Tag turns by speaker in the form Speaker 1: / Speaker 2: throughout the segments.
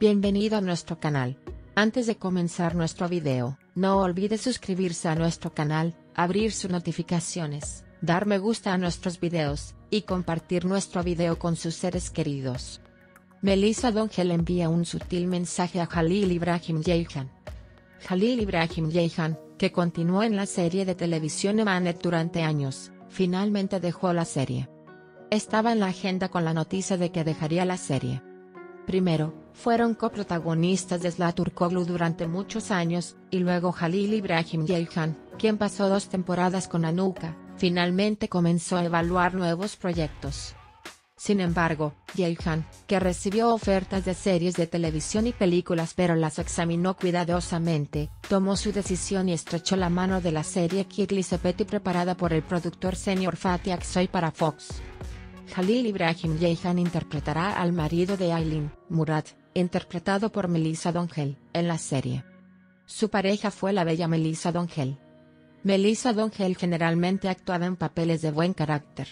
Speaker 1: Bienvenido a nuestro canal. Antes de comenzar nuestro video, no olvide suscribirse a nuestro canal, abrir sus notificaciones, dar me gusta a nuestros videos, y compartir nuestro video con sus seres queridos. Melissa Dongel envía un sutil mensaje a Jalil Ibrahim Yehan. Jalil Ibrahim Yehan, que continuó en la serie de televisión Emanet durante años, finalmente dejó la serie. Estaba en la agenda con la noticia de que dejaría la serie. Primero, fueron coprotagonistas de Slaturkoglu durante muchos años, y luego Jalil Ibrahim Yehan, quien pasó dos temporadas con Anuka, finalmente comenzó a evaluar nuevos proyectos. Sin embargo, Yehan, que recibió ofertas de series de televisión y películas pero las examinó cuidadosamente, tomó su decisión y estrechó la mano de la serie Kirli Sepeti preparada por el productor senior Fatih Aksoy para Fox. Jalil Ibrahim Yehan interpretará al marido de Aileen, Murad, interpretado por Melissa Dongel, en la serie. Su pareja fue la bella Melissa Dongel. Melissa Dongel generalmente actuaba en papeles de buen carácter.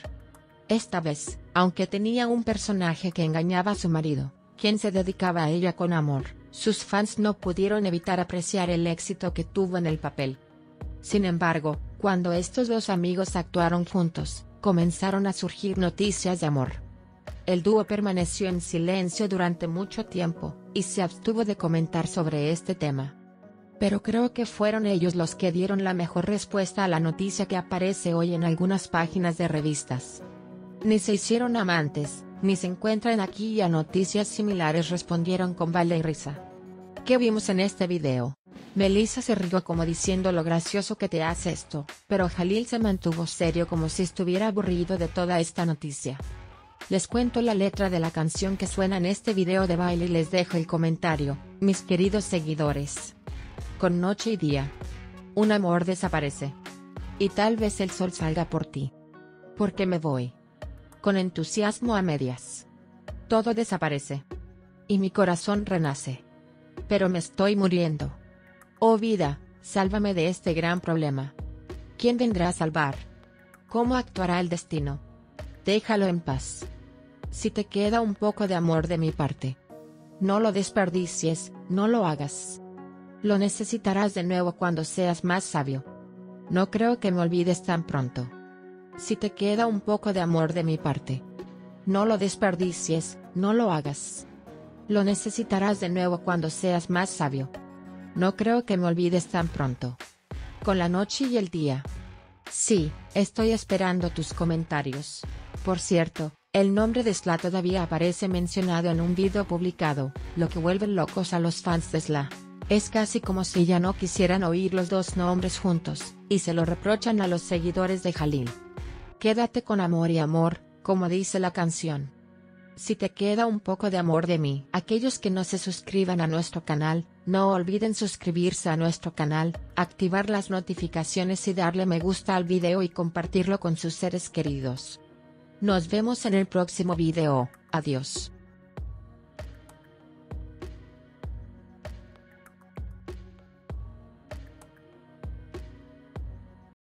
Speaker 1: Esta vez, aunque tenía un personaje que engañaba a su marido, quien se dedicaba a ella con amor, sus fans no pudieron evitar apreciar el éxito que tuvo en el papel. Sin embargo, cuando estos dos amigos actuaron juntos, comenzaron a surgir noticias de amor. El dúo permaneció en silencio durante mucho tiempo, y se abstuvo de comentar sobre este tema. Pero creo que fueron ellos los que dieron la mejor respuesta a la noticia que aparece hoy en algunas páginas de revistas. Ni se hicieron amantes, ni se encuentran aquí y a noticias similares respondieron con vale y risa. ¿Qué vimos en este video? Melissa se rió como diciendo lo gracioso que te hace esto, pero Jalil se mantuvo serio como si estuviera aburrido de toda esta noticia. Les cuento la letra de la canción que suena en este video de baile y les dejo el comentario, mis queridos seguidores. Con noche y día. Un amor desaparece. Y tal vez el sol salga por ti. Porque me voy. Con entusiasmo a medias. Todo desaparece. Y mi corazón renace. Pero me estoy muriendo. Oh vida, sálvame de este gran problema. ¿Quién vendrá a salvar? ¿Cómo actuará el destino? Déjalo en paz. Si te queda un poco de amor de mi parte. No lo desperdicies, no lo hagas. Lo necesitarás de nuevo cuando seas más sabio. No creo que me olvides tan pronto. Si te queda un poco de amor de mi parte. No lo desperdicies, no lo hagas. Lo necesitarás de nuevo cuando seas más sabio. No creo que me olvides tan pronto. Con la noche y el día. Sí, estoy esperando tus comentarios. Por cierto, el nombre de Sla todavía aparece mencionado en un video publicado, lo que vuelve locos a los fans de Sla. Es casi como si ya no quisieran oír los dos nombres juntos, y se lo reprochan a los seguidores de Jalil. Quédate con amor y amor, como dice la canción. Si te queda un poco de amor de mí, aquellos que no se suscriban a nuestro canal, no olviden suscribirse a nuestro canal, activar las notificaciones y darle me gusta al video y compartirlo con sus seres queridos. Nos vemos en el próximo video, adiós.